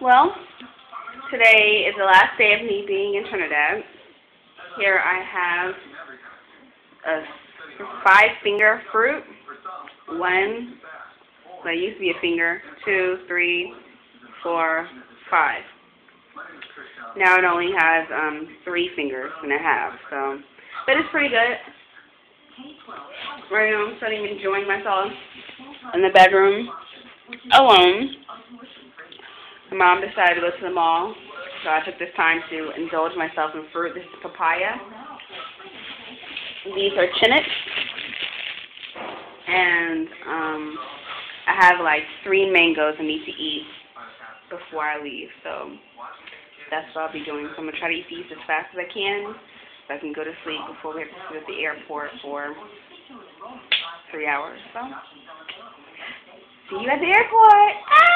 Well, today is the last day of me being in Trinidad. Here I have a five finger fruit. One, that used to be a finger. Two, three, four, five. Now it only has um, three fingers and a half. So, but it's pretty good. Right now I'm sitting enjoying myself in the bedroom alone. Mom decided to go to the mall, so I took this time to indulge myself in fruit. This is papaya. These are chinnets. And um, I have like three mangoes I need to eat before I leave. So that's what I'll be doing. So I'm going to try to eat these as fast as I can so I can go to sleep before we have to sit at the airport for three hours. So see you at the airport. Ah!